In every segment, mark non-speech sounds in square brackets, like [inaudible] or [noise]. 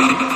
you [laughs]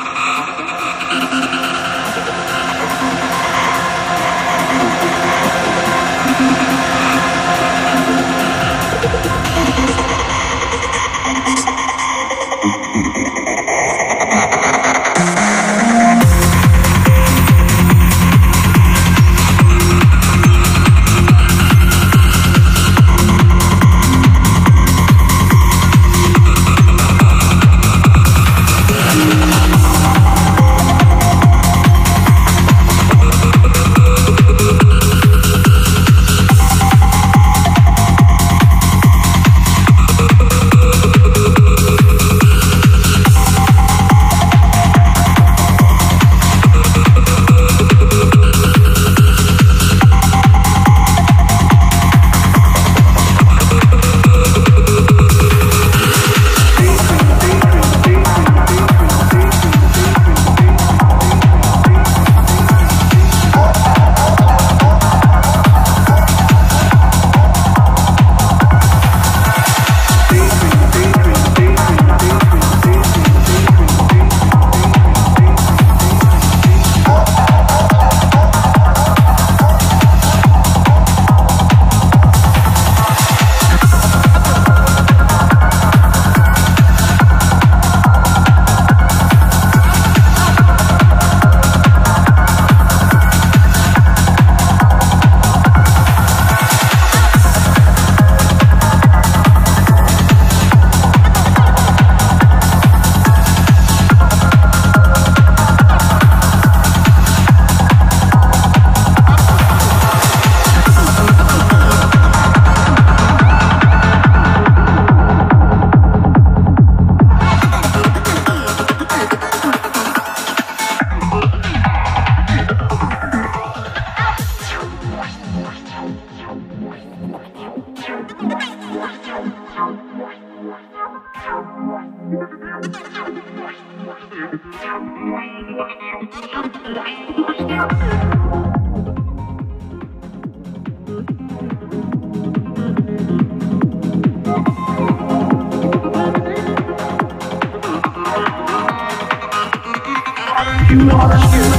You are a